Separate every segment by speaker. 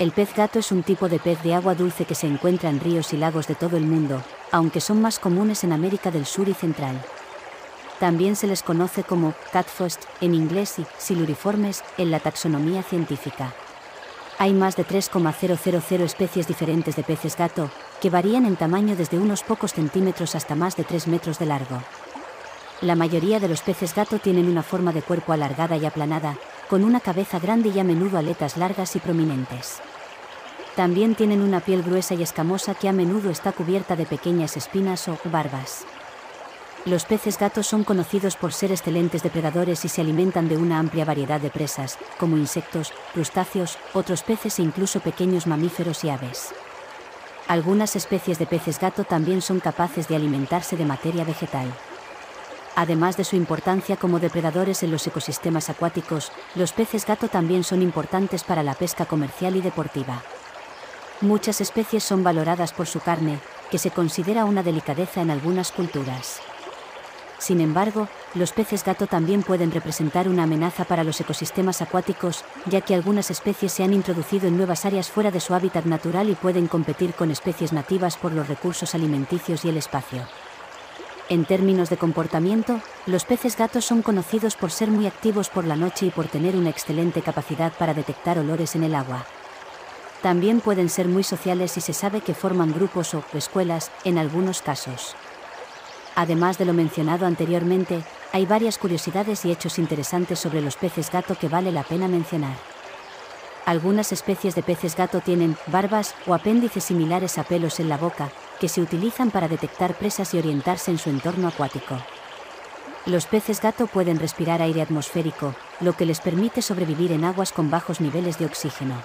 Speaker 1: El pez gato es un tipo de pez de agua dulce que se encuentra en ríos y lagos de todo el mundo, aunque son más comunes en América del Sur y Central. También se les conoce como catfish en inglés y siluriformes en la taxonomía científica. Hay más de 3,000 especies diferentes de peces gato, que varían en tamaño desde unos pocos centímetros hasta más de 3 metros de largo. La mayoría de los peces gato tienen una forma de cuerpo alargada y aplanada, con una cabeza grande y a menudo aletas largas y prominentes. También tienen una piel gruesa y escamosa que a menudo está cubierta de pequeñas espinas o barbas. Los peces gatos son conocidos por ser excelentes depredadores y se alimentan de una amplia variedad de presas, como insectos, crustáceos, otros peces e incluso pequeños mamíferos y aves. Algunas especies de peces gato también son capaces de alimentarse de materia vegetal. Además de su importancia como depredadores en los ecosistemas acuáticos, los peces gato también son importantes para la pesca comercial y deportiva. Muchas especies son valoradas por su carne, que se considera una delicadeza en algunas culturas. Sin embargo, los peces gato también pueden representar una amenaza para los ecosistemas acuáticos, ya que algunas especies se han introducido en nuevas áreas fuera de su hábitat natural y pueden competir con especies nativas por los recursos alimenticios y el espacio. En términos de comportamiento, los peces gatos son conocidos por ser muy activos por la noche y por tener una excelente capacidad para detectar olores en el agua. También pueden ser muy sociales y se sabe que forman grupos o escuelas, en algunos casos. Además de lo mencionado anteriormente, hay varias curiosidades y hechos interesantes sobre los peces gato que vale la pena mencionar. Algunas especies de peces gato tienen barbas o apéndices similares a pelos en la boca, que se utilizan para detectar presas y orientarse en su entorno acuático. Los peces gato pueden respirar aire atmosférico, lo que les permite sobrevivir en aguas con bajos niveles de oxígeno.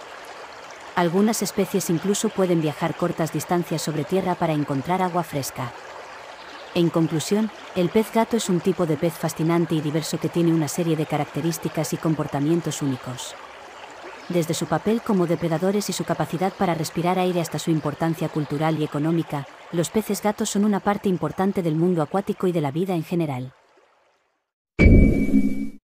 Speaker 1: Algunas especies incluso pueden viajar cortas distancias sobre tierra para encontrar agua fresca. En conclusión, el pez gato es un tipo de pez fascinante y diverso que tiene una serie de características y comportamientos únicos desde su papel como depredadores y su capacidad para respirar aire hasta su importancia cultural y económica, los peces gatos son una parte importante del mundo acuático y de la vida en general.